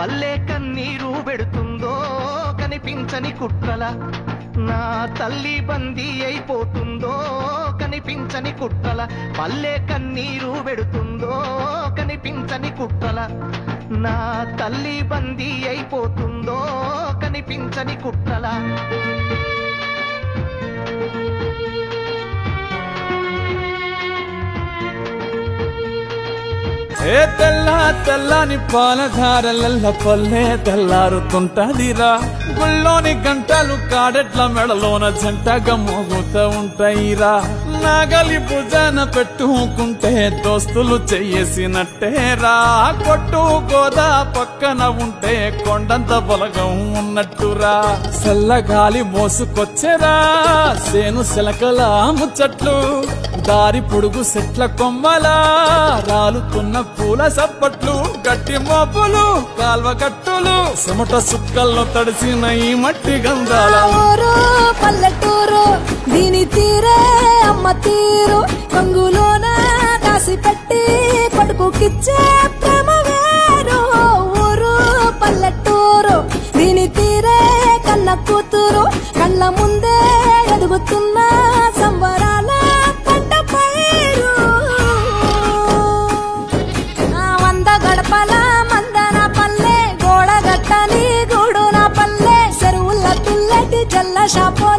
పల్లె కన్నీరు పెడుతుందో కనిపించని కుట్రల నా తల్లి బందీ అయిపోతుందో కనిపించని కుట్రల పల్లె కన్నీరు పెడుతుందో కనిపించని కుట్రల నా తల్లి బందీ అయిపోతుందో కనిపించని కుట్రల. ఏ తెల్ల తెల్లని పాలధారలల్ల పల్లె తెల్లారుతుంటదిరా. గుళ్ళోని గంటలు కాడెట్ల మెడలోన జంటగా మోగుతూ ఉంటాయిరా. నాగలి భుజాన పెట్టుకుంటే దోస్తులు చెయ్యేసినట్టేరా కొట్టు గోదా పక్కన ఉంటే కొండంత బలగం ఉన్నట్టురా. చల్లగాలి మోసుకొచ్చేరా. సేను శలకల ముచ్చట్లు దారి పొడుగు సెట్ల కొమ్మలా రాలుతున్న పూల సప్పట్లు గట్టి మోపులు కాల్వ కట్టులు సుమట సుక్కల్లో తడిసిన ఈ మట్టి గంధాల పల్లెటూరు దీని తీరే అమ్మ తీరు. కంగులోన దాసి పెట్టి కొడుకుకిచ్చే ప్రేమ పల్లె గోడ